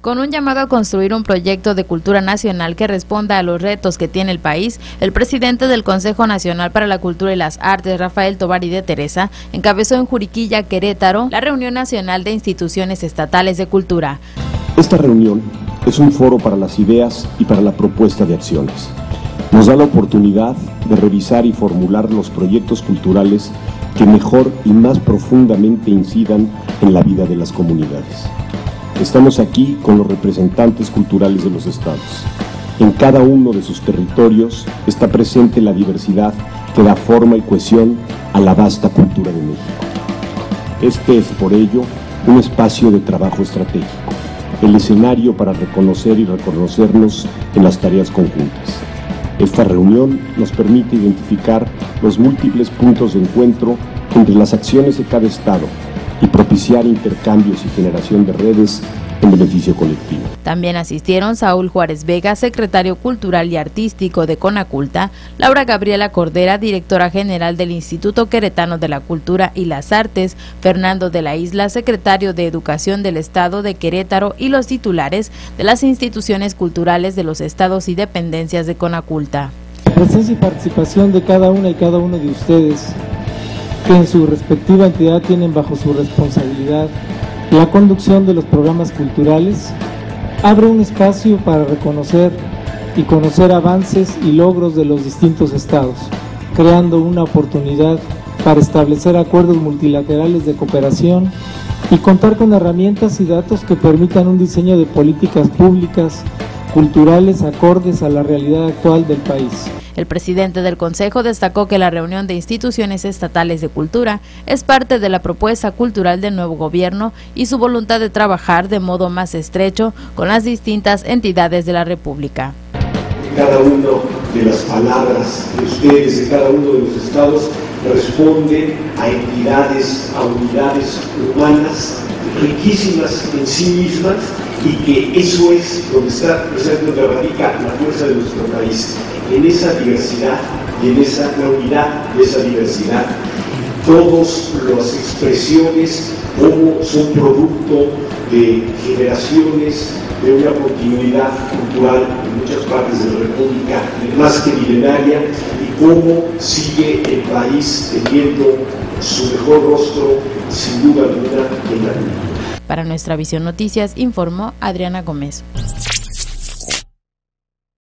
Con un llamado a construir un proyecto de cultura nacional que responda a los retos que tiene el país, el presidente del Consejo Nacional para la Cultura y las Artes, Rafael Tobari de Teresa, encabezó en Juriquilla, Querétaro, la reunión nacional de instituciones estatales de cultura. Esta reunión es un foro para las ideas y para la propuesta de acciones. Nos da la oportunidad de revisar y formular los proyectos culturales que mejor y más profundamente incidan en la vida de las comunidades. Estamos aquí con los representantes culturales de los estados. En cada uno de sus territorios está presente la diversidad que da forma y cohesión a la vasta cultura de México. Este es, por ello, un espacio de trabajo estratégico, el escenario para reconocer y reconocernos en las tareas conjuntas. Esta reunión nos permite identificar los múltiples puntos de encuentro entre las acciones de cada Estado y propiciar intercambios y generación de redes en beneficio colectivo. También asistieron Saúl Juárez Vega, secretario cultural y artístico de Conaculta, Laura Gabriela Cordera, directora general del Instituto Queretano de la Cultura y las Artes, Fernando de la Isla, secretario de Educación del Estado de Querétaro y los titulares de las instituciones culturales de los estados y dependencias de Conaculta. La presencia y participación de cada una y cada uno de ustedes que en su respectiva entidad tienen bajo su responsabilidad la conducción de los programas culturales, abre un espacio para reconocer y conocer avances y logros de los distintos estados, creando una oportunidad para establecer acuerdos multilaterales de cooperación y contar con herramientas y datos que permitan un diseño de políticas públicas culturales acordes a la realidad actual del país. El presidente del Consejo destacó que la reunión de instituciones estatales de cultura es parte de la propuesta cultural del nuevo gobierno y su voluntad de trabajar de modo más estrecho con las distintas entidades de la República. Cada una de las palabras de ustedes, de cada uno de los estados, responde a entidades, a unidades humanas riquísimas en sí mismas y que eso es donde está presente, radica la fuerza de nuestro país, en esa diversidad y en esa unidad de esa diversidad. Todas las expresiones como son producto de generaciones de una continuidad cultural en muchas partes de la República más que milenaria y cómo sigue el país teniendo su mejor rostro, sin duda alguna, en la cultura. Para nuestra Visión Noticias informó Adriana Gómez.